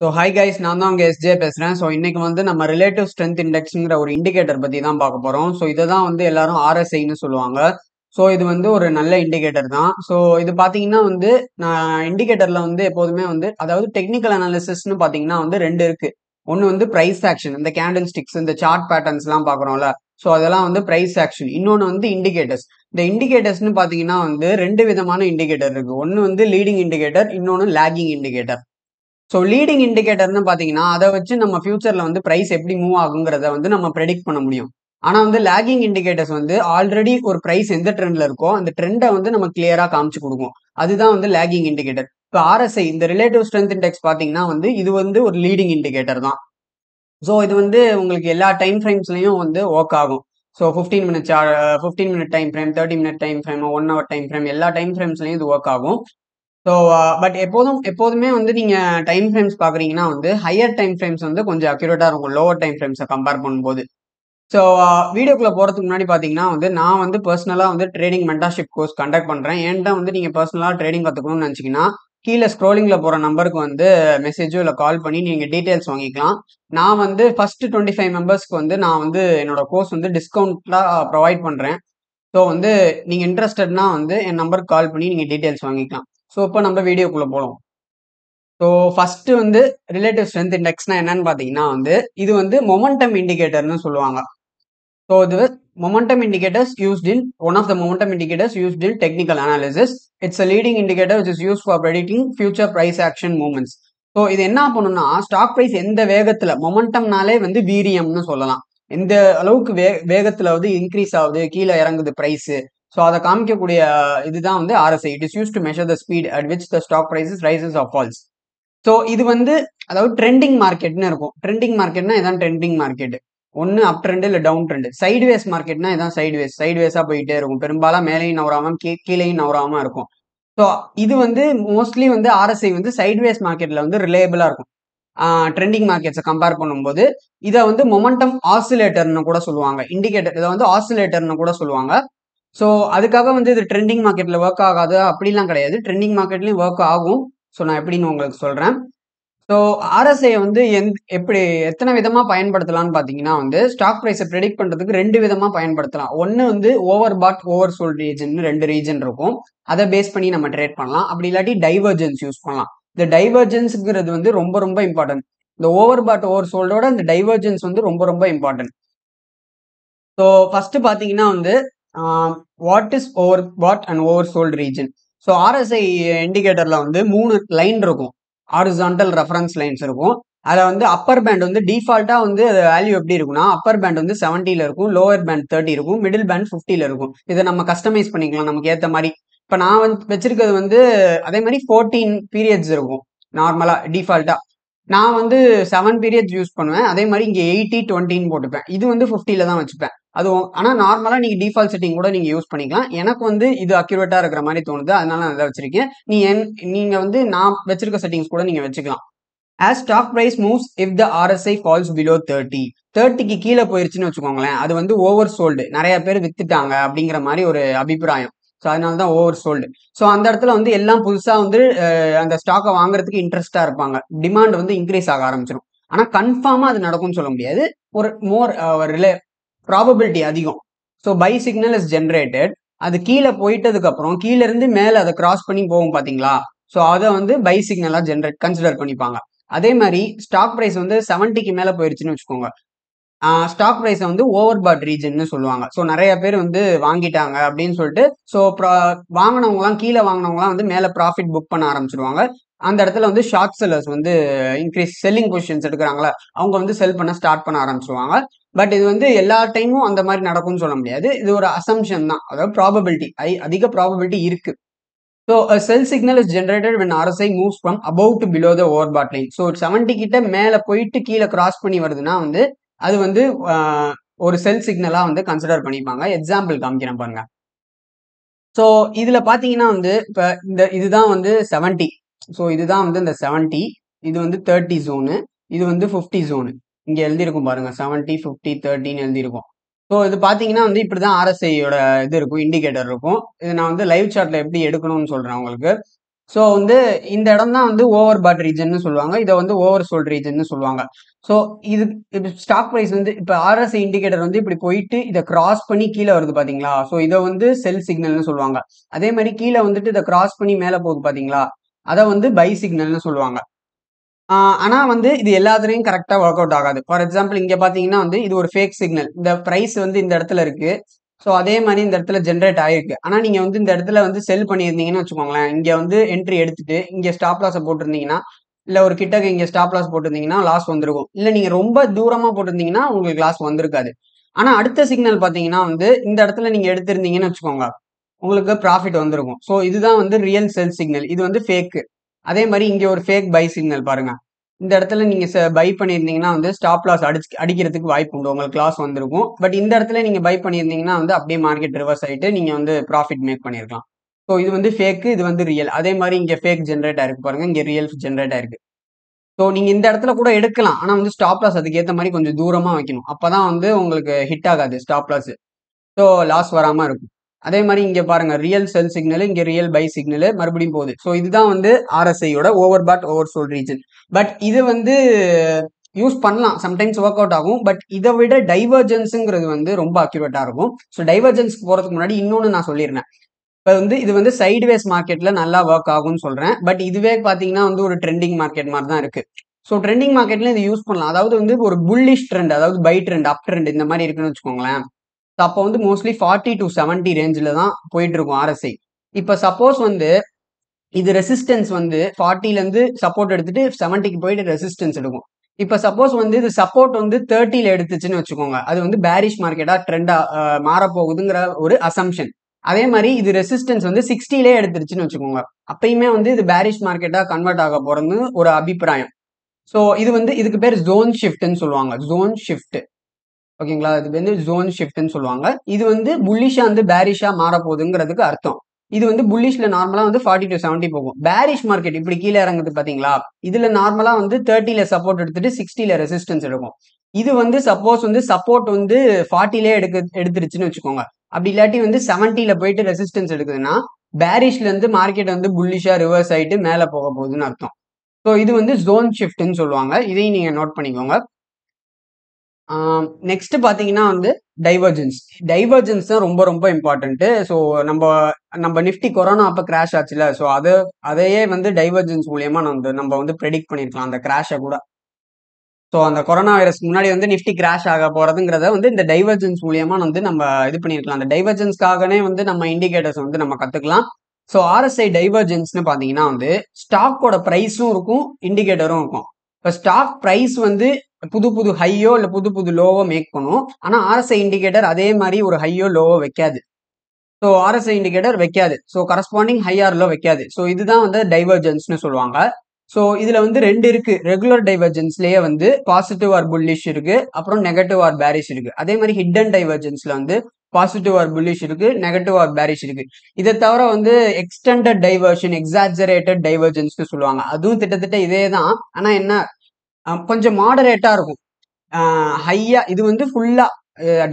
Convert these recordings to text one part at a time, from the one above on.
So hi guys நான் தான் உங்கள் எஸ்ஜே பேசுகிறேன் ஸோ இன்றைக்கி வந்து நம்ம ரிலேட்டிவ் ஸ்ட்ரென்த் இண்டெக்ஸுங்கிற ஒரு இண்டிகேட்டர் பற்றி தான் பார்க்க போகிறோம் ஸோ இதை தான் வந்து எல்லாரும் ஆர்எஸ்ஐன்னு சொல்லுவாங்க. ஸோ இது வந்து ஒரு நல்ல இண்டிகேட்டர் தான். ஸோ இது பார்த்தீங்கன்னா வந்து நான் இண்டிகேட்டரில் வந்து எப்போதுமே வந்து அதாவது டெக்னிக்கல் அனாலிசிஸ்னு பார்த்தீங்கன்னா வந்து ரெண்டு இருக்கு. ஒன்று வந்து ப்ரைஸ் ஆக்ஷன் இந்த கேண்டில் ஸ்டிக்ஸ் இந்த சார்ட் பேட்டர்ன்ஸ்லாம் பார்க்குறோம்ல ஸோ அதெல்லாம் வந்து ப்ரைஸ் ஆக்ஷன் இன்னொன்று வந்து இண்டிகேட்டர்ஸ் இந்த இண்டிகேட்டர்ஸ்னு பார்த்தீங்கன்னா வந்து ரெண்டு விதமான இண்டிகேட்டர் இருக்கு. ஒன்று வந்து லீடிங் இண்டிகேட்டர் இன்னொன்று லேகிங் இண்டிகேட்டர் ஸோ லீடிங் இண்டிகேட்டர்னு பார்த்தீங்கன்னா அதை வச்சு நம்ம ஃபியூச்சரில் வந்து ப்ரைஸ் எப்படி மூவ் ஆகுங்கிறத வந்து நம்ம ப்ரெடிக்ட் பண்ண முடியும். ஆனால் வந்து லேகிங் இண்டிகேட்டர்ஸ் வந்து ஆல்ரெடி ஒரு ப்ரைஸ் எந்த ட்ரெண்டில் இருக்கோ அந்த ட்ரெண்டை வந்து நம்ம கிளியராக காமிச்சு கொடுக்கும். அதுதான் வந்து லேகிங் இண்டிகேட்டர் இப்போ ஆர்எஸ்ஐ இந்த ரிலேட்டிவ் ஸ்ட்ரென்த் இண்டெக்ஸ் பார்த்தீங்கன்னா வந்து இது வந்து ஒரு லீடிங் இண்டிகேட்டர் தான். ஸோ இது வந்து உங்களுக்கு எல்லா டைம் ஃப்ரேம்ஸ்லையும் வந்து ஒர்க் ஆகும். So fifteen minutes fifteen minute time frame thirty minute time frame one hour time frame எல்லா டைம் ஃப்ரேம்ஸ்லையும் இது ஒர்க் ஆகும். ஸோ பட் uh, எப்போதும் எப்போதுமே வந்து நீங்கள் டைம் ஃப்ரேம்ஸ் பார்க்குறீங்கன்னா வந்து ஹையர் டைம் ஃப்ரேம்ஸ் வந்து கொஞ்சம் அக்யூரேட்டாக இருக்கும். லோவர் டைம் ஃப்ரேம்ஸை கம்பேர் பண்ணும்போது. ஸோ uh, வீடியோக்குள்ளே போகிறதுக்கு முன்னாடி பார்த்தீங்கன்னா வந்து நான் வந்து பர்சனலாக வந்து ட்ரேடிங் மென்டர்ஷிப் கோர்ஸ் கண்டக்ட் பண்ணுறேன் ஏன்டா வந்து நீங்கள் பர்சனலாக ட்ரேடிங் கற்றுக்கணும்னு நினச்சிங்கன்னா கீழே ஸ்க்ரோலிங்கில் போகிற நம்பருக்கு வந்து மெசேஜோ இல்லை கால் பண்ணி நீங்கள் டீட்டெயில்ஸ் வாங்கிக்கலாம். நான் வந்து ஃபர்ஸ்ட் டுவெண்ட்டி ஃபைவ் மெம்பர்ஸ்க்கு வந்து நான் வந்து என்னோட கோர்ஸ் வந்து டிஸ்கவுண்ட்லாம் ப்ரொவைட் பண்ணுறேன் ஸோ வந்து நீங்கள் இன்ட்ரெஸ்டட்னா வந்து என் நம்பருக்கு கால் பண்ணி நீங்கள் டீட்டெயில்ஸ் வாங்கிக்கலாம். ஸோ இப்போ நம்ம வீடியோக்குள்ளே போகலாம் ஸோ ஃபஸ்ட்டு வந்து ரிலேட்டிவ் ஸ்ட்ரென்த் இண்டெக்ஸ்னா என்னன்னு பார்த்தீங்கன்னா வந்து இது வந்து மொமெண்டம் இண்டிகேட்டர்னு சொல்லுவாங்க. ஸோ இது momentum indicators used in one of the momentum indicators used in technical analysis it's a leading indicator which is use for predicting future price action moments so இது என்ன பண்ணணும்னா ஸ்டாக் ப்ரைஸ் எந்த வேகத்தில் மொமெண்டம்னாலே வந்து வீரியம்னு சொல்லலாம். எந்த அளவுக்கு வே வேகத்தில் வந்து இன்க்ரீஸ் ஆகுது கீழே இறங்குது ப்ரைஸு ஸோ அதை காமிக்கக்கூடிய இதுதான் வந்து RSI it is use to measure the speed at which the stock prices rises of falls so இது வந்து அதாவது ட்ரெண்டிங் மார்க்கெட்னு இருக்கும். ட்ரெண்டிங் மார்க்கெட்னா இதான் ட்ரெண்டிங் மார்க்கெட் ஒன்று அப் ட்ரெண்டு இல்லை டவுன் ட்ரெண்டு சைடுவேஸ் மார்க்கெட்னா இதான் சைடுவேஸ் சைடுவேஸாக போயிட்டே இருக்கும். பெரும்பாலும் மேலேயும் நவராமல் கீ கீழேயும் நவராமல் இருக்கும். ஸோ இது வந்து மோஸ்ட்லி வந்து ஆர்எஸ்ஐ வந்து சைட்வேஸ் மார்க்கெட்டில் வந்து ரிலேபிளாக இருக்கும். ட்ரெண்டிங் மார்க்கெட்ஸை கம்பேர் பண்ணும்போது இதை வந்து மொமெண்டம் ஆசிலேட்டர்னு கூட சொல்லுவாங்க. இண்டிகேட்டர் இதை வந்து ஆசிலேட்டர்னு கூட சொல்லுவாங்க. ஸோ அதுக்காக வந்து இது ட்ரெண்டிங் மார்க்கெட்டில் ஒர்க் ஆகாது. அப்படிலாம் கிடையாது. ட்ரெண்டிங் மார்க்கெட்லேயும் ஒர்க் ஆகும். ஸோ நான் எப்படின்னு உங்களுக்கு சொல்கிறேன் ஸோ ஆர்எஸ்ஐ வந்து எந் எப்படி எத்தனை விதமாக பயன்படுத்தலாம்னு பார்த்தீங்கன்னா வந்து ஸ்டாக் ப்ரைஸை ப்ரெடிக்ட் பண்ணுறதுக்கு ரெண்டு விதமாக பயன்படுத்தலாம். ஒன்று வந்து over bought over sold region ரெண்டு ரீஜன் இருக்கும். அதை பேஸ் பண்ணி நம்ம ட்ரேட் பண்ணலாம். அப்படி இல்லாட்டி டைவர்ஜென்ஸ் யூஸ் பண்ணலாம். இந்த டைவர்ஜென்ஸுங்கிறது வந்து ரொம்ப ரொம்ப இம்பார்ட்டன்ட் இந்த ஓவர் பாட் ஓவர் சோல்டோட இந்த டைவர்ஜென்ஸ் வந்து ரொம்ப ரொம்ப இம்பார்ட்டன்ட் ஸோ ஃபஸ்ட்டு பார்த்தீங்கன்னா வந்து what is over bought and over sold region so RSI இண்டிகேட்டரில் வந்து மூணு லைன் இருக்கும். ஹாரிசான்டல் ரெஃபரன்ஸ் லைன்ஸ் இருக்கும். அதில் வந்து அப்பர் பேண்ட் வந்து டிஃபால்ட்டாக வந்து வேல்யூ எப்படி இருக்கும்னா அப்பர் பேண்ட் வந்து செவன்ட்டியில் இருக்கும் லோவர் பேண்ட் தேர்ட்டி இருக்கும் மிடில் பேண்ட் ஃபிஃப்டியில் இருக்கும். இதை நம்ம கஸ்டமைஸ் பண்ணிக்கலாம் நமக்கு ஏற்ற மாதிரி. இப்போ நான் வந்து வச்சிருக்கிறது வந்து அதே மாதிரி ஃபோர்டீன் பீரியட்ஸ் இருக்கும் நார்மலாக டிஃபால்ட்டாக நான் வந்து செவன் பீரியட்ஸ் யூஸ் பண்ணுவேன் அதே மாதிரி இங்கே எயிட்டி டுவெண்ட்டின்னு போட்டுப்பேன். இது வந்து ஃபிஃப்டியில் தான் வச்சுப்பேன். அது ஆனால் நார்மலாக நீங்கள் டிஃபால்ட் செட்டிங் கூட நீங்கள் யூஸ் பண்ணிக்கலாம். எனக்கு வந்து இது அக்யூரேட்டாக இருக்கிற மாதிரி தோணுது. அதனால நான் அதை வச்சிருக்கேன். நீ என் நீங்கள் வந்து நான் வச்சிருக்க செட்டிங்ஸ் கூட நீங்கள் வச்சுக்கலாம். As stock price moves if the RSI falls below thirty தேர்ட்டிக்கு கீழே போயிருச்சுன்னு வச்சுக்கோங்களேன் அது வந்து ஓவர் சோல்டு நிறைய பேர் வித்துட்டாங்க அப்படிங்கிற மாதிரி ஒரு அபிப்பிராயம். ஸோ அதனால தான் ஓவர் சோல்டு ஸோ அந்த இடத்துல வந்து எல்லாம் புதுசாக வந்து அந்த ஸ்டாக்கை வாங்குறதுக்கு இன்ட்ரெஸ்டாக இருப்பாங்க. டிமாண்ட் வந்து இன்க்ரீஸ் ஆக ஆரம்பிச்சிடும் ஆனால் கன்ஃபார்மாக அது நடக்கும்னு சொல்ல முடியாது. ஒரு மோர் ரிலே ப்ராபபிலிட்டி அதிகம். So buy signal is generated அது கீழே போயிட்டதுக்கப்புறம் கீழே இருந்து மேலே அதை கிராஸ் பண்ணி போகும் பார்த்தீங்களா? ஸோ அதை வந்து பை சிக்னலாக ஜென்ரேட் கன்சிடர் பண்ணிப்பாங்க. அதே மாதிரி ஸ்டாக் ப்ரைஸ் வந்து செவன்ட்டிக்கு மேலே போயிருச்சுன்னு வச்சுக்கோங்க. ஸ்டாக் ப்ரைஸை வந்து ஓவர் பாட் ரீஜன்னு சொல்லுவாங்க. ஸோ நிறைய பேர் வந்து வாங்கிட்டாங்க அப்படின்னு சொல்லிட்டு ஸோ வாங்கினவங்களாம் கீழே வாங்கினவங்களாம் வந்து மேலே ப்ராஃபிட் புக் பண்ண ஆரம்பிச்சிருவாங்க. அந்த இடத்துல வந்து ஷார்ட் செல்லர்ஸ் வந்து இன்க்ரீஸ் செல்லிங் பொசிஷன்ஸ் எடுக்கிறாங்களா? அவங்க வந்து செல் பண்ண ஸ்டார்ட் பண்ண ஆரம்பிச்சுருவாங்க. பட் இது வந்து எல்லா டைமும் அந்த மாதிரி நடக்கும்னு சொல்ல முடியாது. இது ஒரு அசம்ஷன் தான். அதாவது ப்ராபபிலிட்டி ஐ அதிக ப்ராபபிலிட்டி இருக்கு. So sell signal is generated when RSI moves from above to below the over bought line so seventy கிட்ட மேலே போயிட்டு கீழே கிராஸ் பண்ணி வருதுன்னா வந்து அது வந்து ஒரு செல் சிக்னலாக வந்து கன்சிடர் பண்ணிப்பாங்க. எக்ஸாம்பிள் காமிக்கிறேன் பாருங்க. ஸோ இதில் பார்த்தீங்கன்னா வந்து இப்போ இந்த இதுதான் வந்து செவன்ட்டி ஸோ இதுதான் வந்து இந்த செவன்ட்டி இது வந்து தேர்ட்டி ஜோனு இது வந்து ஃபிஃப்டி ஜோனு இங்கே எழுதியிருக்கும் பாருங்க. செவன்ட்டி ஃபிஃப்டி தேர்ட்டின்னு எழுதியிருக்கும். ஸோ இது பார்த்தீங்கன்னா வந்து இப்படி தான் ஆர்எஸ்ஐயோட இது இருக்கும் இண்டிகேட்டர் இருக்கும். இது நான் வந்து லைவ் சார்ட்டில் எப்படி எடுக்கணும்னு சொல்கிறேன் உங்களுக்கு. ஸோ வந்து இந்த இடம் தான் வந்து ஓவர் பாட் ரீஜன்னு சொல்லுவாங்க. இதை வந்து ஓவர் சோல்ட் ரீஜன்னு சொல்லுவாங்க. ஸோ இது இப்போ ஸ்டாக் ப்ரைஸ் வந்து இப்போ ஆர்எஸ்ஐ இண்டிகேட்டர் வந்து இப்படி போயிட்டு இதை கிராஸ் பண்ணி கீழே வருது பார்த்தீங்களா ஸோ இதை வந்து செல் சிக்னல்னு சொல்லுவாங்க. அதே மாதிரி கீழே வந்துட்டு இதை கிராஸ் பண்ணி மேலே போகுது பார்த்தீங்களா அதை வந்து பை சிக்னல்னு சொல்லுவாங்க. ஆனால் வந்து இது எல்லாத்துலேயும் கரெக்டாக ஒர்க் அவுட் ஆகாது. ஃபார் எக்ஸாம்பிள் இங்கே பார்த்தீங்கன்னா வந்து இது ஒரு ஃபேக் சிக்னல் இந்த ப்ரைஸ் வந்து இந்த இடத்துல இருக்கு. ஸோ அதே மாதிரி இந்த இடத்துல ஜென்ரேட் ஆயிருக்கு. ஆனால் நீங்கள் வந்து இந்த இடத்துல வந்து செல் பண்ணியிருந்தீங்கன்னு வச்சுக்கோங்களேன். இங்கே வந்து என்ட்ரி எடுத்துட்டு இங்கே ஸ்டாப் லாஸை போட்டிருந்தீங்கன்னா இல்லை ஒரு கிட்டக்கு இங்கே ஸ்டாப் லாஸ் போட்டிருந்தீங்கன்னா லாஸ் வந்திருக்கும். இல்லை நீங்கள் ரொம்ப தூரமாக போட்டிருந்தீங்கன்னா உங்களுக்கு லாஸ் வந்திருக்காது. ஆனால் அடுத்த சிக்னல் பார்த்தீங்கன்னா வந்து இந்த இடத்துல நீங்கள் எடுத்திருந்தீங்கன்னு வச்சுக்கோங்க. உங்களுக்கு ப்ராஃபிட் வந்திருக்கும். ஸோ இதுதான் வந்து ரியல் செல் சிக்னல் இது வந்து ஃபேக்கு அதே மாதிரி இங்கே ஒரு ஃபேக் பை சிக்னல் பாருங்கள் இந்த இடத்துல நீங்க பை பண்ணியிருந்தீங்கன்னா வந்து ஸ்டாப் லாஸ் அடிச்சு அடிக்கிறதுக்கு வாய்ப்பு உண்டு. உங்களுக்கு லாஸ் வந்திருக்கும். பட் இந்த இடத்துல நீங்கள் பை பண்ணியிருந்தீங்கன்னா வந்து அப்படியே மார்க்கெட் ரிவர்ஸ் ஆகிட்டு நீங்கள் வந்து ப்ராஃபிட் மேக் பண்ணிருக்கலாம் ஸோ இது வந்து ஃபேக்கு இது வந்து ரியல் அதே மாதிரி இங்கே ஃபேக் ஜென்ரேட் ஆயிருக்கு பாருங்கள் இங்கே ரியல் ஜென்ரேட் ஆயிருக்கு. ஸோ நீங்கள் இந்த இடத்துல கூட எடுக்கலாம். ஆனால் வந்து ஸ்டாப் லாஸ் அதுக்கு ஏற்ற மாதிரி கொஞ்சம் தூரமாக வைக்கணும். அப்போ தான் வந்து உங்களுக்கு ஹிட் ஆகாது ஸ்டாப் லாஸ் ஸோ லாஸ் வராமல் இருக்கும். அதே மாதிரி இங்க பாருங்க ரியல் செல் சிக்னல் இங்க ரியல் பை சிக்னல் மறுபடியும் போகுது. ஸோ இதுதான் வந்து ஆர்எஸ்ஐயோட over bought over sold region but இது வந்து யூஸ் பண்ணலாம். சம்டைம்ஸ் ஒர்க் அவுட் ஆகும். பட் இதை விட டைவர்ஜென்ஸுங்கிறது வந்து ரொம்ப அக்யூரேட்டாக இருக்கும். ஸோ டைவர்ஜென்ஸ்க்கு போறதுக்கு முன்னாடி இன்னொன்று நான் சொல்லியிருந்தேன் இப்போ வந்து இது வந்து சைட்வேஸ் மார்க்கெட்ல நல்லா ஒர்க் ஆகும்னு சொல்றேன். பட் இதுவே பார்த்தீங்கன்னா வந்து ஒரு ட்ரெண்டிங் மார்க்கெட் மாதிரி தான் இருக்கு. ஸோ ட்ரெண்டிங் மார்க்கெட்ல இது யூஸ் பண்ணலாம். அதாவது வந்து ஒரு புல்லிஷ் ட்ரெண்ட் அதாவது பை ட்ரெண்ட் அப் ட்ரெண்ட் இந்த மாதிரி இருக்குன்னு வச்சுக்கோங்களேன். அப்போ வந்து மோஸ்ட்லி ஃபார்ட்டி டு செவன்ட்டி ரேஞ்சில் தான் போயிட்டு இருக்கும் ஆர்எஸ்ஐ இப்போ சப்போஸ் வந்து இது ரெசிஸ்டன்ஸ் வந்து ஃபார்ட்டிலேருந்து சப்போர்ட் எடுத்துட்டு செவன்ட்டிக்கு போயிட்டு ரெசிஸ்டன்ஸ் எடுக்கும். இப்போ சப்போஸ் வந்து இது சப்போர்ட் வந்து தேர்ட்டியில் எடுத்துச்சுன்னு வச்சுக்கோங்க. அது வந்து பேரிஷ் மார்க்கெட்டாக ட்ரெண்டாக மாறப்போகுதுங்கிற ஒரு அசம்ஷன் அதே மாதிரி இது ரெசிஸ்டன்ஸ் வந்து சிக்ஸ்டிலே எடுத்துருச்சுன்னு வச்சுக்கோங்க. அப்பயுமே வந்து இது பேரிஷ் மார்க்கெட்டாக கன்வெர்ட் ஆக போகிறதுன்னு ஒரு அபிப்பிராயம். ஸோ இது வந்து இதுக்கு பேர் ஜோன் ஷிஃப்ட்னு சொல்லுவாங்க. ஜோன் ஷிஃப்ட் ஓகேங்களா? இது வந்து ஜோன் ஷிஃப்ட்னு சொல்லுவாங்க. இது வந்து புல்லிஷா வந்து பேரிஷா மாற போகுதுங்கிறதுக்கு அர்த்தம். இது வந்து புல்லிஷ்ல நார்மலா வந்து ஃபார்ட்டி டு செவன்ட்டி போகும். பேரிஷ் மார்க்கெட் இப்படி கீழே இறங்குது பாத்தீங்களா? இதுல நார்மலா வந்து தேர்ட்டில சப்போர்ட் எடுத்துட்டு சிக்ஸ்டில ரெசிஸ்டன்ஸ் எடுக்கும். இது வந்து சப்போஸ் வந்து சப்போர்ட் வந்து ஃபார்ட்டிலே எடுக்க எடுத்துருச்சுன்னு வச்சுக்கோங்க. அப்படி இல்லாட்டி வந்து செவன்ட்டில போயிட்டு ரெசிஸ்டன்ஸ் எடுக்குதுன்னா பேரிஷ்ல இருந்து மார்க்கெட் வந்து புல்லிஷா ரிவர்ஸ் ஆயிட்டு மேல போக போகுதுன்னு அர்த்தம். ஸோ இது வந்து ஜோன் ஷிஃப்ட்னு சொல்லுவாங்க. இதையும் நீங்க நோட் பண்ணிக்கோங்க. நெக்ஸ்ட் பார்த்தீங்கன்னா வந்து டைவர்ஜென்ஸ் டைவர்ஜென்ஸ் தான் ரொம்ப ரொம்ப இம்பார்ட்டன்ட்டு ஸோ நம்ம நம்ம நிஃப்டி கொரோனா அப்போ கிராஷ் ஆச்சுல. ஸோ அது அதையே வந்து டைவர்ஜென்ஸ் மூலியமா நம்ம நம்ம வந்து ப்ரெடிக்ட் பண்ணியிருக்கலாம் அந்த கிராஷை கூட. ஸோ அந்த கொரோனா வைரஸ் முன்னாடி வந்து நிஃப்டி கிராஷ் ஆக போறதுங்கிறத வந்து இந்த டைவர்ஜென்ஸ் மூலியமா வந்து நம்ம இது பண்ணியிருக்கலாம் அந்த டைவர்ஜென்ஸ்க்காகனே வந்து நம்ம இண்டிகேட்டர்ஸ் வந்து நம்ம கத்துக்கலாம். ஸோ ஆர்எஸ்ஐ டைவர்ஜென்ஸ்னு பார்த்தீங்கன்னா வந்து ஸ்டாக்கோட ப்ரைஸும் இருக்கும் இண்டிகேட்டரும் இருக்கும். இப்போ ஸ்டாக் ப்ரைஸ் வந்து புது புது ஹையோ இல்லை புது புது லோவோ மேக் பண்ணும். ஆனால் ஆர்எஸ்ஐ இண்டிகேட்டர் அதே மாதிரி ஒரு ஹையோ லோவோ வைக்காது. ஸோ ஆர்எஸ்ஐ இண்டிகேட்டர் வைக்காது. ஸோ கரஸ்பாண்டிங் ஹையாரில் வைக்காது. ஸோ இதுதான் வந்து டைவர்ஜென்ஸ்னு சொல்லுவாங்க. ஸோ இதில் வந்து ரெண்டு இருக்கு. ரெகுலர் டைவர்ஜென்ஸ்லேயே வந்து பாசிட்டிவ் ஆர் புல்லிஷ் இருக்கு. அப்புறம் நெகட்டிவ் ஆர் பேரிஷ் இருக்கு. அதே மாதிரி ஹிட்டன் டைவர்ஜென்ஸ்ல வந்து பாசிட்டிவ் ஆர் புல்லிஷ் இருக்கு நெகட்டிவ் ஆர் பேரிஷ் இருக்கு. இதை தவிர வந்து எக்ஸ்டெண்டட் டைவர்ஷன் எக்ஸாஜரேட்டட் டைவர்ஜென்ஸ்னு சொல்லுவாங்க. அதுவும் கிட்டத்தட்ட இதே தான் ஆனால் என்ன கொஞ்சம் மாடரேட்டாக இருக்கும். ஹையாக இது வந்து ஃபுல்லாக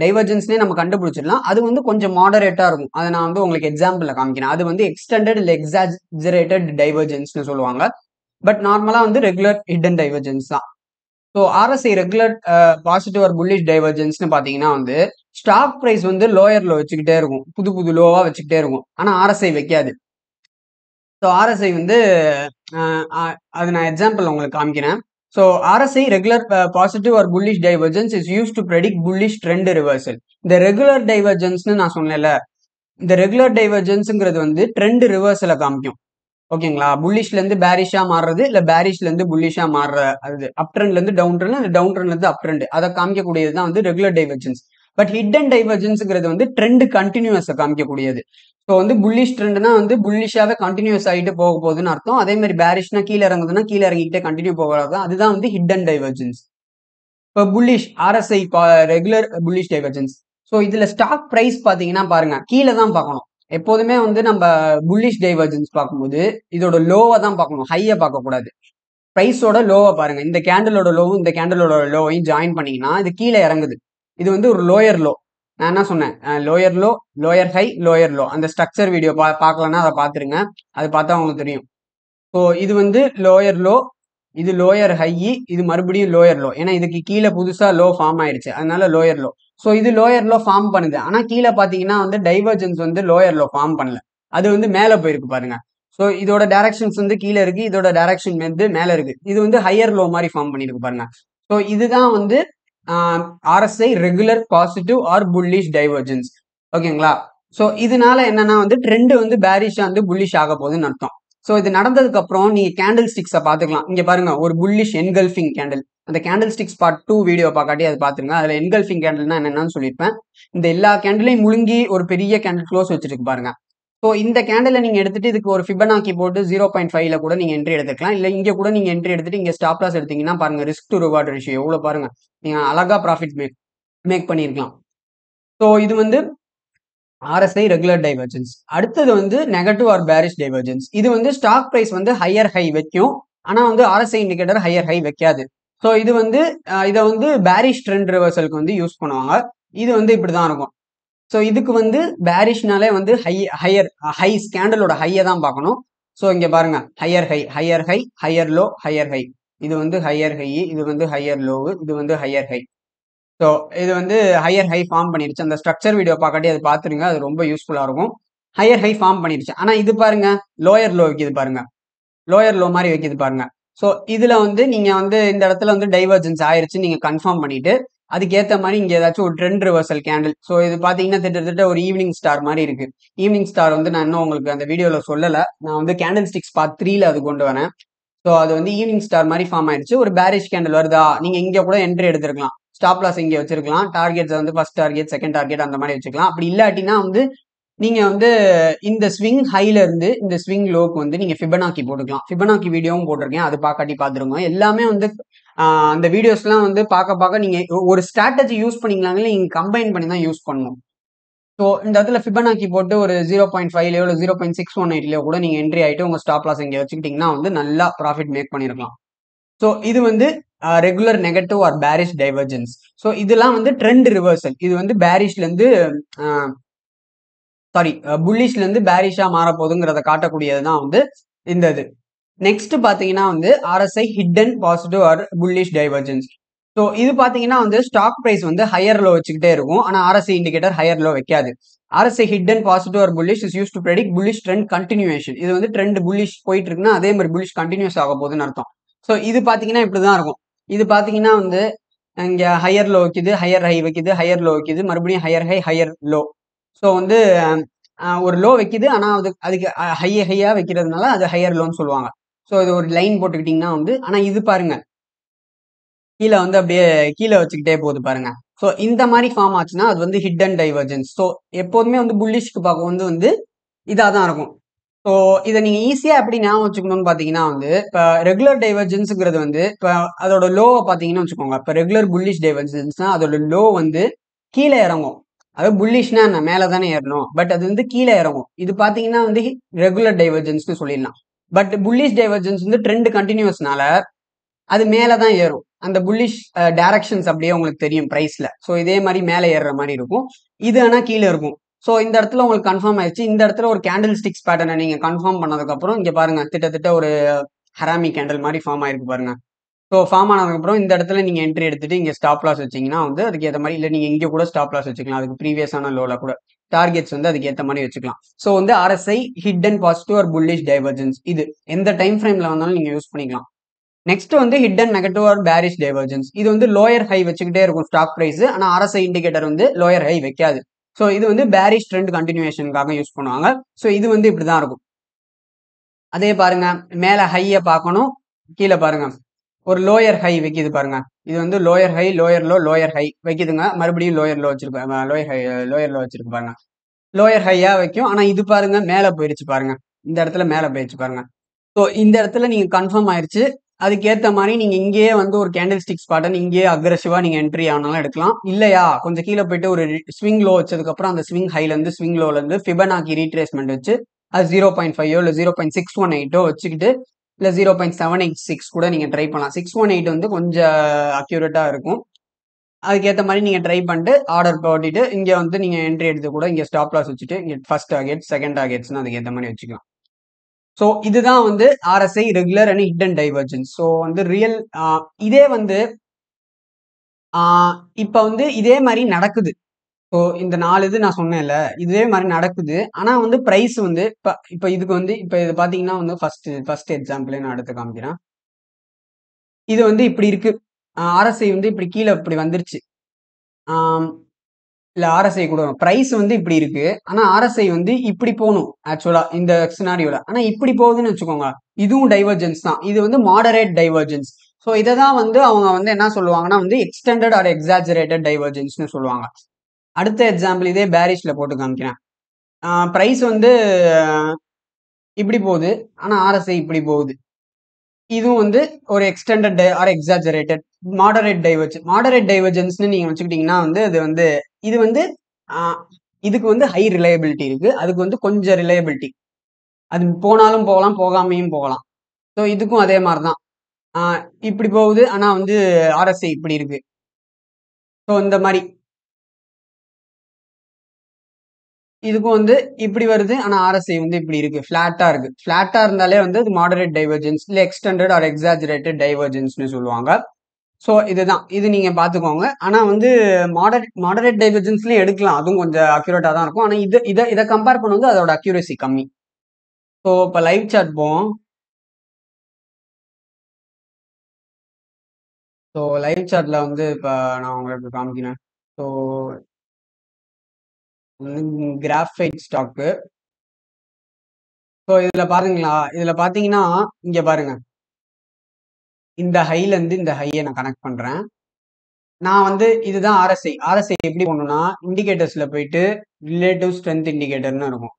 டைவர்ஜென்ஸ்னே நம்ம கண்டுபிடிச்சிடலாம். அது வந்து கொஞ்சம் மாடரேட்டாக இருக்கும். அதை நான் வந்து உங்களுக்கு எக்ஸாம்பிளில் காமிக்கிறேன். அது வந்து எக்ஸ்டெண்டட் இல்லை எக்ஸாஜரேட்டட் டைவர்ஜென்ஸ்னு சொல்லுவாங்க. பட் நார்மலாக வந்து ரெகுலர் ஹிடன் டைவர்ஜென்ஸ் தான். So RSI regular positive or bullish டைவர்ஜென்ஸ்னு பார்த்தீங்கன்னா வந்து ஸ்டாக் ப்ரைஸ் வந்து லோயரில் வச்சுக்கிட்டே இருக்கும். புது புது லோவாக வச்சுக்கிட்டே இருக்கும். ஆனால் ஆர்எஸ்ஐ வைக்காது. ஸோ ஆர்எஸ்ஐ வந்து அது நான் எக்ஸாம்பிள் உங்களுக்கு காமிக்கிறேன். So RSI regular positive or bullish divergence is use to predict bullish trend reversal இந்த ரெகுலர் டைவர்ஜென்ஸ்னு நான் சொன்னேன்ல இந்த ரெகுலர் டைவர்ஜென்ஸுங்கிறது வந்து ட்ரெண்ட் ரிவர்சலை காமிக்கும். ஓகேங்களா? புல்லிஷ்லேருந்து இருந்து பேரிஷா மாறுறது இல்ல பேரிஷ்ல இருந்து மாறுற அது அப் ட்ரெண்ட்லேருந்து டவுன் ட்ரெண்ட் டவுன் ட்ரெண்ட்லேருந்து அப் ட்ரெண்ட் அதை காமிக்கக்கூடியது தான் வந்து ரெகுலர் டைவர்ஜென்ஸ் பட் ஹிடன் டைவர்ஜன்ஸுங்கிறது வந்து ட்ரெண்ட் கண்டினியூஸை காமிக்கக்கூடியது. ஸோ வந்து புல்லிஷ் ட்ரெண்ட்னா வந்து புல்லிஷாவே கண்டினியூஸ் ஆகிட்டு போக போகுதுன்னு அர்த்தம். அதே மாதிரி பேரிஷ்னா கீழே இறங்குதுன்னா கீழே இறங்கிட்டே கண்டினியூ போகிறது அதுதான் வந்து ஹிடன் டைவர்ஜன்ஸ் இப்போ bullish RSI regular bullish divergence so இதில் ஸ்டாக் ப்ரைஸ் பார்த்தீங்கன்னா பாருங்க கீழே தான் பார்க்கணும். எப்போதுமே வந்து நம்ம புல்லிஷ் டைவர்ஜன்ஸ் பார்க்கும்போது இதோட லோவை தான் பார்க்கணும். ஹையை பார்க்கக்கூடாது. ப்ரைஸோட லோவை பாருங்க. இந்த கேண்டலோட லோவும் இந்த கேண்டலோட லோவையும் ஜாயின் பண்ணீங்கன்னா இது கீழே இறங்குது. இது வந்து ஒரு லோயர் லோ நான் என்ன சொன்னேன்? Lower low lower high lower low அந்த ஸ்ட்ரக்சர் வீடியோ பா பார்க்கலன்னா அதை பார்த்துருங்க. அது பார்த்தா உங்களுக்கு தெரியும். ஸோ இது வந்து லோயர் லோ இது லோயர் ஹை இது மறுபடியும் லோயர் லோ ஏன்னா இதுக்கு கீழே புதுசாக லோ ஃபார்ம் ஆயிடுச்சு. அதனால லோயர் லோ ஸோ இது லோயர் லோ ஃபார்ம் பண்ணுது. ஆனால் கீழே பார்த்தீங்கன்னா வந்து டைவர்ஜென்ஸ் வந்து லோயர் லோ ஃபார்ம் பண்ணல. அது வந்து மேலே போயிருக்கு பாருங்க. ஸோ இதோட டேரக்ஷன்ஸ் வந்து கீழே இருக்கு. இதோட டேரக்ஷன் வந்து மேலே இருக்கு. இது வந்து ஹையர் லோ மாதிரி ஃபார்ம் பண்ணியிருக்கு பாருங்க. ஸோ இதுதான் வந்து RSI regular positive or bullish divergence ஓகேங்களா ஸோ இதனால என்னன்னா வந்து ட்ரெண்ட் வந்து பேரிஷா வந்து புல்லிஷ் ஆக போகுதுன்னு அர்த்தம். ஸோ இது நடந்ததுக்கு அப்புறம் நீங்க கேண்டில் ஸ்டிக்ஸை பார்த்துக்கலாம். இங்க பாருங்க ஒரு புல்லிஷ் என்கல்ஃபிங் கேண்டில் அந்த candle sticks part two video பார்க்காட்டி அது பார்த்துருங்க. அதுல என்கல்ஃபிங் கேண்டில்னா என்னென்னு சொல்லியிருப்பேன். இந்த எல்லா கேண்டிலையும் முழுங்கி ஒரு பெரிய கேண்டில் க்ளோஸ் வச்சிருக்கு பாருங்க. ஸோ இந்த கேண்டிலை நீங்கள் எடுத்துட்டு இதுக்கு ஒரு ஃபிபனாக்கி போட்டு ஜீரோ பாயிண்ட் ஃபைவ்ல கூட நீங்கள் என்ட்ரி எடுத்துக்கலாம். இல்லை இங்கே கூட நீங்க என்ட்ரி எடுத்துட்டு இங்கே ஸ்டாப் லாஸ் எடுத்தீங்கன்னா பாருங்க ரிஸ்க் டு ரிவார்ட் ரேஷியோ எவ்வளோ பாருங்க. நீங்கள் அழகா ப்ராஃபிட் மேக் மேக் பண்ணியிருக்கலாம். ஸோ இது வந்து ஆர்எஸ்ஐ ரெகுலர் டைவர்ஜென்ஸ் அடுத்தது வந்து நெகட்டிவ் ஆர் பேரிஷ் டைவர்ஜென்ஸ் இது வந்து ஸ்டாக் ப்ரைஸ் வந்து ஹையர் ஹை வைக்கும். ஆனால் வந்து ஆர்எஸ்ஐ இண்டிகேட்டர் ஹையர் ஹை வைக்காது. ஸோ இது வந்து இதை வந்து பேரிஷ் ட்ரெண்ட் ரிவர்சலுக்கு வந்து யூஸ் பண்ணுவாங்க. இது வந்து இப்படிதான் இருக்கும். ஸோ இதுக்கு வந்து பேரிஷ்னாலே வந்து ஹை ஹையர் ஹை ஸ்கேண்டலோட ஹையை தான் பார்க்கணும். ஸோ இங்கே பாருங்க. Higher high higher high higher low higher high இது வந்து ஹையர் ஹை இது வந்து ஹையர் லோவு இது வந்து ஹையர் ஹை ஸோ இது வந்து ஹையர் ஹை ஃபார்ம் பண்ணிருச்சு. அந்த ஸ்ட்ரக்சர் வீடியோ பார்க்காட்டி அது பார்த்துருங்க. அது ரொம்ப யூஸ்ஃபுல்லாக இருக்கும். ஹையர் ஹை ஃபார்ம் பண்ணிருச்சு. ஆனால் இது பாருங்க. லோயர் லோ வைக்கிது பாருங்க. லோயர் லோ மாதிரி வைக்கிது பாருங்க. ஸோ இதுல வந்து நீங்க வந்து இந்த இடத்துல வந்து டைவர்ஜென்ஸ் ஆயிருச்சு நீங்க கன்ஃபார்ம் பண்ணிட்டு அதுக்கேற்ற மாதிரி இங்கே ஏதாச்சும் ஒரு ட்ரெண்ட் ரிவர்சல் கேண்டில் ஸோ இது பார்த்தீங்கன்னா கிட்டத்தட்ட ஒரு ஈவினிங் ஸ்டார் மாதிரி இருக்கு. ஈவினிங் ஸ்டார் வந்து நான் இன்னும் உங்களுக்கு அந்த வீடியோவில் சொல்லலை. நான் வந்து கேண்டில் ஸ்டிக்ஸ் பார்ட் த்ரீல அது கொண்டு வரேன். ஸோ அது வந்து ஈவினிங் ஸ்டார் மாதிரி ஃபார்ம் ஆயிடுச்சு. ஒரு பேரிஷ் கேண்டில் வருதா? நீங்கள் இங்கே கூட என்ட்ரி எடுத்துருக்கலாம். ஸ்டாப் லாஸ் இங்கே வச்சிருக்கலாம். டார்கெட்ஸ் வந்து ஃபர்ஸ்ட் டார்கெட் செகண்ட் டார்கெட் அந்த மாதிரி வச்சுக்கலாம் அப்படி இல்லாட்டினா வந்து நீங்க வந்து இந்த ஸ்விங் ஹைல இருந்து இந்த ஸ்விங் லோக்கு வந்து நீங்க ஃபிபனாக்கி போட்டுக்கலாம். ஃபிபனாக்கி வீடியோவும் போட்டிருக்கேன். அது பார்க்காட்டி பார்த்துருங்க எல்லாமே வந்து அந்த வீடியோஸ்லாம் வந்து பார்க்க பார்க்க நீங்கள் ஒரு ஸ்ட்ராட்டஜி யூஸ் பண்ணிக்கலாங்களே நீங்கள் கம்பைன் பண்ணி தான் யூஸ் பண்ணணும். ஸோ இந்த இடத்துல ஃபிபனாக்கி போட்டு ஒரு ஜீரோ பாயிண்ட் ஃபைவ்லையோ இல்லை ஜீரோ பாயிண்ட் சிக்ஸ் ஒன் எயிட்லையோ கூட நீங்கள் என்ட்ரி ஆகிட்டு உங்கள் ஸ்டாப் லாஸ் இங்கே வச்சுக்கிட்டிங்கன்னா வந்து நல்லா ப்ராஃபிட் மேக் பண்ணிருக்கலாம். ஸோ இது வந்து regular negative or bearish divergence so இதெல்லாம் வந்து ட்ரெண்ட் ரிவர்சல் இது வந்து பேரிஷ்லேருந்து சாரி புல்லிஷ்லேருந்து பேரிஷாக மாறப்போகுதுங்கிறத காட்டக்கூடியது தான் வந்து இந்த இது. நெக்ஸ்ட் பார்த்தீங்கன்னா வந்து RSI hidden positive or bullish divergence so இது பார்த்தீங்கன்னா வந்து ஸ்டாக் ப்ரைஸ் வந்து ஹையர் லோ வச்சுக்கிட்டே இருக்கும். ஆனால் ஆர்எஸ்ஐ இண்டிகேட்டர் ஹையர் லோ வைக்காது. RSI hidden positive or bullish is use to predict bullish trend continuation இது வந்து ட்ரெண்ட் புல்லிஷ் போயிட்டு இருக்குன்னா அதே மாதிரி புல்லிஷ் கண்டினியூஸ் ஆக போகுதுன்னு அர்த்தம். ஸோ இது பார்த்தீங்கன்னா இப்படி தான் இருக்கும். இது பார்த்தீங்கன்னா வந்து இங்கே ஹையர் லோ வைக்குது ஹையர் ஹை வைக்குது ஹையர் லோ வைக்குது. மறுபடியும் higher high higher low so வந்து ஒரு லோ வைக்குது. ஆனால் அது அதுக்கு ஹைய ஹையாக வைக்கிறதுனால அது ஹையர் லோன்னு சொல்லுவாங்க. ஸோ இது ஒரு லைன் போட்டுக்கிட்டிங்கன்னா வந்து ஆனால் இது பாருங்க. கீழே வந்து அப்படியே கீழே வச்சுக்கிட்டே போகுது பாருங்க. ஸோ இந்த மாதிரி ஃபார்ம் ஆச்சுன்னா அது வந்து ஹிட் அண்ட் டைவர்ஜென்ஸ் ஸோ எப்போதுமே வந்து புல்லிஷ்க்கு பார்க்க வந்து வந்து இதாக தான் இருக்கும். ஸோ இதை நீங்கள் ஈஸியாக எப்படி ஞாபகம் வச்சுக்கணும்னு பார்த்தீங்கன்னா வந்து இப்போ ரெகுலர் டைவர்ஜென்ஸுங்கிறது வந்து இப்போ அதோட லோவை பார்த்தீங்கன்னா வச்சுக்கோங்க. இப்போ ரெகுலர் புல்லிஷ் டைவர்ஜன்ஸ்னா அதோட லோ வந்து கீழே இறங்கும். அதாவது புல்லிஷ்னா என்ன? மேலே தானே ஏறணும். பட் அது வந்து கீழே இறங்கும். இது பார்த்தீங்கன்னா வந்து ரெகுலர் டைவர்ஜென்ஸ்னு சொல்லிடலாம். பட் புல்லிஷ் டைவர்ஜன்ஸ் வந்து ட்ரெண்ட் கண்டினியூஸ்னால அது மேலே தான் ஏறும். அந்த புல்லிஷ் டைரக்ஷன்ஸ் அப்படியே உங்களுக்கு தெரியும் ப்ரைஸில் ஸோ இதே மாதிரி மேலே ஏறுற மாதிரி இருக்கும். இது ஆனால் கீழே இருக்கும். ஸோ இந்த இடத்துல உங்களுக்கு கன்ஃபார்ம் ஆயிடுச்சு. இந்த இடத்துல ஒரு கேண்டில் ஸ்டிக்ஸ் பேட்டர்னை நீங்கள் கன்ஃபார்ம் பண்ணதுக்கப்புறம் இங்கே பாருங்க திட்டத்தட்ட ஒரு ஹராமி கேண்டில் மாதிரி ஃபார்ம் ஆயிருக்கு பாருங்க. ஸோ ஃபார்ம் ஆனதுக்கப்புறம் இந்த இடத்துல நீங்கள் என்ட்ரி எடுத்துட்டு இங்கே ஸ்டாப் லாஸ் வச்சீங்கன்னா வந்து அதுக்கு ஏற்ற மாதிரி இல்லை நீங்கள் இங்கே கூட ஸ்டாப் லாஸ் வச்சுக்கலாம். அதுக்கு ப்ரீவியஸான லோவில் கூட. டார்கெட்ஸ் வந்து அதுக்கு ஏற்ற மாதிரி வச்சுக்கலாம். ஸோ வந்து RSI and positive or bullish divergence இது எந்த டைம் ஃப்ரேமில் வந்தாலும் நீங்கள் யூஸ் பண்ணிக்கலாம். நெக்ஸ்ட் வந்து hidden negative or bearish divergence இது வந்து லோயர் ஹை வச்சுக்கிட்டே இருக்கும் ஸ்டாக் பிரைஸ் ஆனால் ஆர்எஸ்ஐ இண்டிகேட்டர் வந்து லோயர் ஹை வைக்காது. ஸோ இது வந்து பேரிஷ் ட்ரெண்ட் கண்டினியூஷனுக்காக யூஸ் பண்ணுவாங்க. ஸோ இது வந்து இப்படிதான் இருக்கும். அதே பாருங்க. மேலே ஹையை பார்க்கணும். கீழே பாருங்க. ஒரு லோயர் ஹை வைக்குது பாருங்க. இது வந்து lower high lower low lower high வைக்குதுங்க. மறுபடியும் லோயர் லோ வச்சிருப்பாங்க லோயர் ஹை லோயர் லோ வச்சிருக்கு பாருங்க. லோயர் ஹையா வைக்கும். ஆனா இது பாருங்க மேல போயிருச்சு பாருங்க. இந்த இடத்துல மேல போயிருச்சு பாருங்க. ஸோ இந்த இடத்துல நீங்க கன்ஃபார்ம் ஆயிருச்சு. அதுக்கேற்ற மாதிரி நீங்க இங்கேயே வந்து ஒரு கேண்டில் ஸ்டிக்ஸ் பாட்டன் இங்கேயே அக்ரெசிவா நீங்க என்ட்ரி ஆனாலும் எடுக்கலாம். இல்லையா? கொஞ்சம் கீழே போயிட்டு ஒரு ஸ்விங் லோ வச்சதுக்கு அப்புறம் அந்த ஸ்விங் ஹைல இருந்து ஸ்விங் லோல இருந்து ஃபிபனாக்கி ரீட்ரேஸ்மெண்ட் வச்சு அது ஜீரோ பாயிண்ட் ஃபைவோ இல்லை ஜீரோ பாயிண்ட் சிக்ஸ் ஒன் எயிட்டோ வச்சுக்கிட்டு இல்லை zero point seven eight six கூட நீங்கள் ட்ரை பண்ணலாம். சிக்ஸ் ஒன் எயிட் வந்து கொஞ்சம் அக்யூரேட்டாக இருக்கும். அதுக்கேற்ற மாதிரி நீங்கள் ட்ரை பண்ணிட்டு ஆர்டர் போட்டிட்டு இங்கே வந்து நீங்கள் என்ட்ரி எடுத்து கூட இங்கே ஸ்டாப் லாஸ் வச்சுட்டு இங்கே ஃபர்ஸ்ட் டார்கெட் செகண்ட் டார்கெட்ஸ்னு அதுக்கேற்ற மாதிரி வச்சுக்கலாம். ஸோ இதுதான் வந்து RSI regular and hidden divergence so வந்து ரியல் இதே வந்து இப்போ வந்து இதே மாதிரி நடக்குது. ஸோ இந்த நாலு இது நான் சொன்னேன்ல இதே மாதிரி நடக்குது. ஆனால் வந்து ப்ரைஸ் வந்து இப்போ இப்போ இதுக்கு வந்து இப்போ இது பார்த்தீங்கன்னா வந்து ஃபர்ஸ்ட் ஃபர்ஸ்ட் எக்ஸாம்பிளே நான் எடுத்து காமிக்கிறேன். இது வந்து இப்படி இருக்கு. ஆர்எஸ்ஐ வந்து இப்படி கீழே இப்படி வந்துருச்சு. இல்லை ஆர்எஸ்ஐ கூட வரும். ப்ரைஸ் வந்து இப்படி இருக்கு. ஆனால் ஆர்எஸ்ஐ வந்து இப்படி போகணும் ஆக்சுவலா இந்த சினாரியோல ஆனால் இப்படி போகுதுன்னு வச்சுக்கோங்க இதுவும் டைவர்ஜென்ஸ் தான். இது வந்து மாடரேட் டைவர்ஜென்ஸ் ஸோ இதை தான் வந்து அவங்க வந்து என்ன சொல்லுவாங்கன்னா வந்து எக்ஸ்டெண்டட் ஆர் எக்ஸாஜரேட்டட் டைவர்ஜென்ஸ்னு சொல்லுவாங்க. அடுத்த எக்ஸாம்பிள் இதே பேரிஷில் போட்டு காமிக்கிறேன். ப்ரைஸ் வந்து இப்படி போகுது. ஆனால் ஆர்எஸ்ஐ இப்படி போகுது. இதுவும் வந்து ஒரு extended or exaggerated moderate diverge moderate டைவர்ஜென்ஸ்னு நீங்கள் வச்சுக்கிட்டீங்கன்னா வந்து அது வந்து இது வந்து இதுக்கு வந்து ஹை ரிலையபிலிட்டி இருக்குது அதுக்கு வந்து கொஞ்சம் ரிலையபிலிட்டி அது போனாலும் போகலாம் போகாமையும் போகலாம். ஸோ இதுக்கும் அதே மாதிரி தான் இப்படி போகுது. ஆனால் வந்து ஆர்எஸ்ஐ இப்படி இருக்குது ஸோ இந்த மாதிரி. இதுக்கும் வந்து இப்படி வருது ஆனால் ஆர்எஸ்ஐ வந்து இப்படி இருக்கு. ஃபிளாட்டா இருக்கு. ஃபிளாட்டா இருந்தாலே வந்து இது மாடரேட் டைவர்ஜென்ஸ் இல்லை எக்ஸ்டெண்டட் ஆர் எக்ஸாஜரேட்டட் டைவர்ஜென்ஸ்னு சொல்லுவாங்க. ஸோ இதுதான். இது நீங்க பார்த்துக்கோங்க ஆனால் வந்து மாடரேட் மாடரேட் டைவர்ஜென்ஸ்லயும் எடுக்கலாம். அதுவும் கொஞ்சம் அக்யூரேட்டாக தான் இருக்கும். ஆனால் இது இதை இதை கம்பேர் பண்ணும்போது அதோட அக்யூரேசி கம்மி. ஸோ இப்போ லைவ் சாட் போவோம். ஸோ லைவ் சாட்ல வந்து இப்போ நான் உங்களுக்கு காமிக்கிறேன். ஸோ கிராஃபைட் ஸ்டாக்கு ஸோ இதுல பாருங்களா இதுல பாத்தீங்கன்னா இங்க பாருங்க. இந்த ஹைல இருந்து இந்த ஹையை நான் கனெக்ட் பண்றேன். நான் வந்து இதுதான் ஆர்எஸ்ஐ ஆர்எஸ்ஐ எப்படி பண்ணுன்னா இண்டிகேட்டர்ஸ்ல போயிட்டு ரிலேட்டிவ் ஸ்ட்ரென்த் இண்டிகேட்டர்னு இருக்கும்.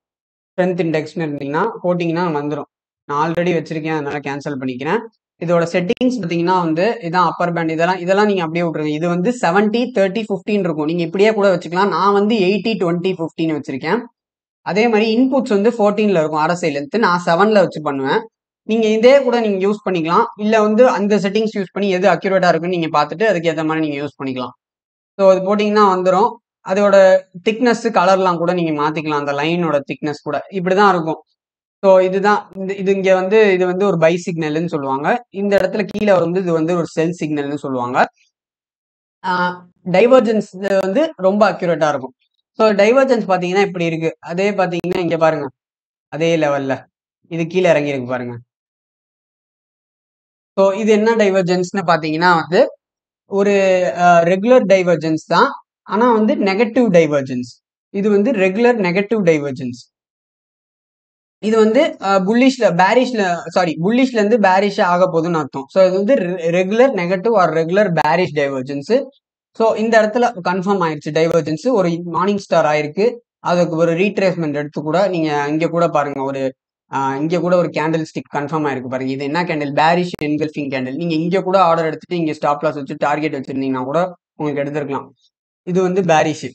ஸ்ட்ரென்த் இண்டெக்ஸ்னு இருந்தீங்கன்னா போட்டிங்கன்னா வந்துடும் நான் ஆல்ரெடி வச்சிருக்கேன் அதனால கேன்சல் பண்ணிக்கிறேன். இதோட செட்டிங்ஸ் பார்த்தீங்கன்னா வந்து இதான் அப்பர் பேண்ட் இதெல்லாம் இதெல்லாம் நீங்க அப்படியே விட்டுருங்க. இது வந்து செவன்ட்டி தேர்ட்டி ஃபிஃப்டின் இருக்கும். நீங்க இப்படியே கூட வச்சுக்கலாம். நான் வந்து எயிட்டி டுவெண்ட்டி ஃபிஃப்டின் வச்சிருக்கேன். அதே மாதிரி இன்புட்ஸ் வந்து ஃபோர்டீன்ல இருக்கும். அரசைல இருந்து நான் செவன்ல வச்சு பண்ணுவேன். நீங்க இதே கூட நீங்க யூஸ் பண்ணிக்கலாம். இல்ல வந்து அந்த செட்டிங்ஸ் யூஸ் பண்ணி எது அக்யூரேட்டா இருக்குன்னு நீங்க பார்த்துட்டு அதுக்கு ஏற்ற மாதிரி நீங்க யூஸ் பண்ணிக்கலாம். ஸோ அது போட்டிங்கன்னா வந்துடும் அதோட திக்னஸ் கலர்லாம் கூட நீங்க மாத்திக்கலாம். அந்த லைனோட திக்னஸ் கூட. இப்படிதான் இருக்கும். ஸோ இதுதான் இந்த இது இங்கே வந்து இது வந்து ஒரு பை சிக்னல்னு சொல்லுவாங்க. இந்த இடத்துல கீழே வந்து இது வந்து ஒரு செல் சிக்னல்னு சொல்லுவாங்க. டைவர்ஜென்ஸ் வந்து ரொம்ப அக்யூரேட்டாக இருக்கும். ஸோ டைவர்ஜென்ஸ் பார்த்தீங்கன்னா இப்படி இருக்கு. அதே பார்த்தீங்கன்னா இங்கே பாருங்க. அதே லெவலில் இது கீழே இறங்கி இருக்கு பாருங்க. ஸோ இது என்ன டைவர்ஜென்ஸ்னு பார்த்தீங்கன்னா வந்து ஒரு ரெகுலர் டைவர்ஜென்ஸ் தான். ஆனால் வந்து நெகட்டிவ் டைவர்ஜென்ஸ் இது வந்து ரெகுலர் நெகட்டிவ் டைவர்ஜென்ஸ் இது வந்து புல்லிஷ்ல பேரிஷ்ல சாரி புல்லிஷ்ல இருந்து பேரிஷ் ஆக போகுதுன்னு அர்த்தம். ஸோ இது வந்து regular negative or regular bearish divergence so இந்த இடத்துல கன்ஃபார்ம் ஆயிடுச்சு டைவர்ஜென்ஸ் ஒரு மார்னிங் ஸ்டார் ஆயிருக்கு. அதுக்கு ஒரு ரீட்ரேஸ்மெண்ட் எடுத்து கூட நீங்க இங்க கூட பாருங்க. ஒரு இங்க கூட ஒரு கேண்டில் ஸ்டிக் கன்ஃபார்ம் ஆயிருக்கு பாருங்க. இது என்ன கேண்டில் பேரிஷ் என்கல்ஃபிங் கேண்டில் நீங்க இங்க கூட ஆர்டர் எடுத்துட்டு இங்க ஸ்டாப் லாஸ் வச்சு டார்கெட் வச்சிருந்தீங்கன்னா கூட உங்களுக்கு எடுத்துருக்கலாம். இது வந்து பேரிஷ்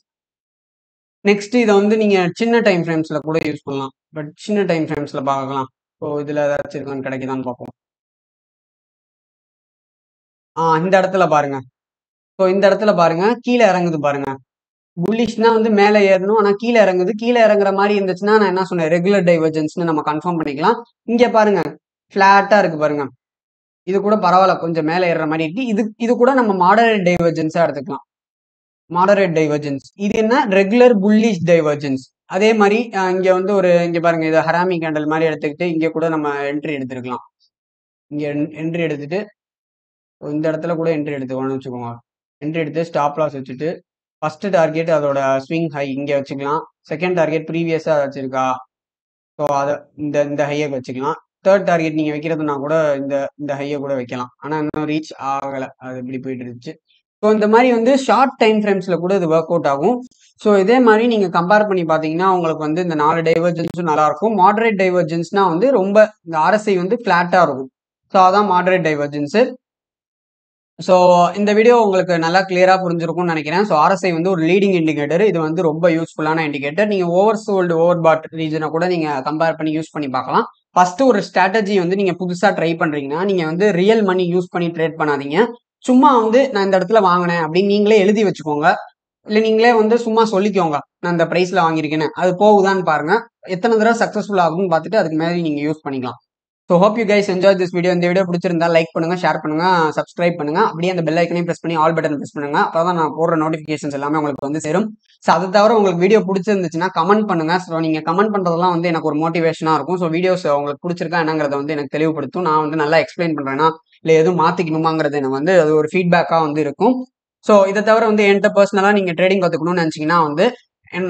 நெக்ஸ்ட் இதை வந்து நீங்க சின்ன டைம் ஃப்ரேம்ஸ்ல கூட யூஸ் பண்ணலாம். பட் சின்ன டைம் ஃப்ரேம்ஸ்ல பார்க்கலாம். ஸோ இதுல ஏதாச்சும் இருக்கான்னு கிடைக்குதான்னு பார்ப்போம். ஆ இந்த இடத்துல பாருங்க. ஸோ இந்த இடத்துல பாருங்க. கீழே இறங்குது பாருங்க. புல்லிஷ்னா வந்து மேலே ஏறணும். ஆனால் கீழே இறங்குது. கீழே இறங்குற மாதிரி இருந்துச்சுன்னா நான் என்ன சொன்னேன்? ரெகுலர் டைவர்ஜென்ஸ்னு நம்ம கன்ஃபார்ம் பண்ணிக்கலாம். இங்க பாருங்க. ஃபிளாட்டா இருக்கு பாருங்க. இது கூட பரவாயில்ல. கொஞ்சம் மேலே ஏறுற மாதிரி. இருக்கு இது இது கூட நம்ம மாடரேட் டைவர்ஜென்ஸாக எடுத்துக்கலாம். மாடரேட் டைவர்ஜென்ஸ் இது என்ன? ரெகுலர் புல்லிஷ் டைவர்ஜென்ஸ் அதே மாதிரி இங்க வந்து ஒரு இங்க பாருங்க இது ஹராமி கேண்டல் மாதிரி எடுத்துக்கிட்டு இங்க கூட நம்ம என்ட்ரி எடுத்துருக்கலாம். இங்க என்ட்ரி எடுத்துட்டு இந்த இடத்துல கூட என்ட்ரி எடுத்துக்கோன்னு வச்சுக்கோங்க. என்ட்ரி எடுத்து ஸ்டாப் லாஸ் வச்சுட்டு ஃபர்ஸ்ட் டார்கெட் அதோட ஸ்விங் ஹை இங்கே வச்சுக்கலாம். செகண்ட் டார்கெட் ப்ரீவியஸாக வச்சிருக்கா? ஸோ அதை இந்த இந்த ஹையை வச்சுக்கலாம். தேர்ட் டார்கெட் நீங்கள் வைக்கிறதுனா கூட இந்த இந்த ஹையை கூட வைக்கலாம். ஆனால் இன்னும் ரீச் ஆகலை. அது இப்படி போயிட்டு இருந்துச்சு. ஸோ இந்த மாதிரி வந்து ஷார்ட் டைம் ஃப்ரேம்ஸில் கூட இது ஒர்க் அவுட் ஆகும். ஸோ இதே மாதிரி நீங்கள் கம்பேர் பண்ணி பார்த்தீங்கன்னா உங்களுக்கு வந்து இந்த நாலு டைவர்ஜென்ஸும் நல்லாயிருக்கும் மாடரேட் டைவர்ஜென்ஸ்னா வந்து ரொம்ப இந்த ஆர்எஸ்ஐ வந்து ஃப்ளாட்டாக இருக்கும். ஸோ அதான் மாடரேட் டைவர்ஜென்ஸு ஸோ இந்த வீடியோ உங்களுக்கு நல்லா கிளியராக புரிஞ்சிருக்கும்னு நினைக்கிறேன். ஸோ ஆர்எஸ்ஐ வந்து ஒரு லீடிங் இண்டிகேட்டர் இது வந்து ரொம்ப யூஸ்ஃபுல்லான இண்டிகேட்டர் நீங்கள் ஓவர் சோல்டு ஓவர் பாட் ரீஜனை கூட நீங்கள் கம்பேர் பண்ணி யூஸ் பண்ணி பார்க்கலாம். ஃபஸ்ட்டு ஒரு ஸ்ட்ராட்டஜி வந்து நீங்கள் புதுசாக ட்ரை பண்ணுறீங்கன்னா நீங்கள் வந்து ரியல் மணி யூஸ் பண்ணி ட்ரேட் பண்ணாதீங்க. சும்மா வந்து நான் இந்த இடத்துல வாங்கினேன் அப்படின்னு நீங்களே எழுதி வச்சுக்கோங்க. இல்லை நீங்களே வந்து சும்மா சொல்லிக்கோங்க. நான் இந்த ப்ரைஸில் வாங்கியிருக்கேன்னு. அது போகுதான்னு பாருங்க. எத்தனை தடவை சக்ஸஸ்ஃபுல் ஆகும்னு பார்த்துட்டு அதுக்கு மேலே நீங்கள் யூஸ் பண்ணிக்கலாம். So hope you guys enjoy this video இந்த வீடியோ பிடிச்சிருந்தா லைக் பண்ணுங்க ஷேர் பண்ணுங்க சப்ஸ்கிரைப் பண்ணுங்க. அப்படியே அந்த பெல் ஐக்கனையும் ப்ரெஸ் பண்ணி ஆல் பட்டன் ப்ரெஸ் பண்ணுங்க. அப்போ தான் நான் போடுற நோட்டிஃபிகேஷன்ஸ் எல்லாமே உங்களுக்கு வந்து சேரும். ஸோ அதை தவிர உங்களுக்கு வீடியோ பிடிச்சிருந்துச்சுன்னா கமெண்ட் பண்ணுங்க. ஸோ நீங்கள் கமெண்ட் பண்ணுறதெல்லாம் வந்து எனக்கு ஒரு மோட்டிவேஷனாக இருக்கும். ஸோ வீடியோஸ் உங்களுக்கு பிடிச்சிருக்கா என்னங்கிறத வந்து எனக்கு தெளிவுபடுத்தும். நான் வந்து நல்லா எக்ஸ்பிளைன் பண்ணுறேன்னா இல்லை எதுவும் மாற்றிக்கணுமாங்கிறது எனக்கு வந்து அது ஒரு ஃபீட்பேக்காக வந்து இருக்கும். ஸோ இதை தவிர வந்து என்கிட்ட பர்சனலாக நீங்கள் ட்ரேடிங் கற்றுக்கணும்னு நினச்சிங்கன்னா வந்து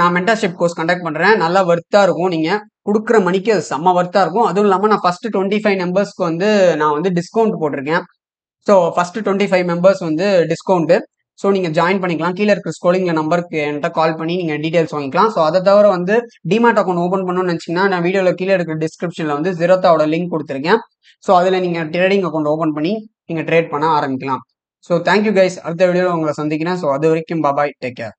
நான் மென்டர்ஷிப் கோர்ஸ் கண்டக்ட் பண்ணுறேன் நல்லா ஒர்த்தாக இருக்கும். நீங்கள் கொடுக்குற மணிக்கு அது செம்ம ஒர்த்தாக இருக்கும். அதுவும் இல்லாமல் நான் ஃபஸ்ட்டு டுவெண்ட்டி ஃபைவ் மெம்பர்ஸ்க்கு வந்து நான் வந்து டிஸ்கவுண்ட் போட்டிருக்கேன். So first twenty five members வந்து டிஸ்கவுண்ட்டு ஸோ நீங்கள் ஜாயின் பண்ணிக்கலாம். கீழே இருக்கிற ஸ்கோலிங்கில் நம்பருக்கு என்கிட்ட கால் பண்ணி நீங்கள் டீட்டெயில்ஸ் வாங்கிக்கலாம். ஸோ அதை தவிர வந்து டிமார்ட் அக்கௌண்ட் ஓப்பன் பண்ணணும்னு நினச்சிங்கன்னா நான் வீடியோவில் கீழே இருக்கிற டிஸ்கிரிப்ஷனில் வந்து ஜீரோத்தாவோட லிங்க் கொடுத்துருக்கேன். ஸோ அதில் நீங்கள் ட்ரேடிங் அக்கௌண்ட் ஓப்பன் பண்ணி நீங்கள் ட்ரேட் பண்ண ஆரம்பிக்கலாம். ஸோ தேங்க்யூ கைஸ் அடுத்த வீடியோவில் உங்களை சந்திக்கிறேன். ஸோ அது வரைக்கும் பாபாய் டேக் கேர்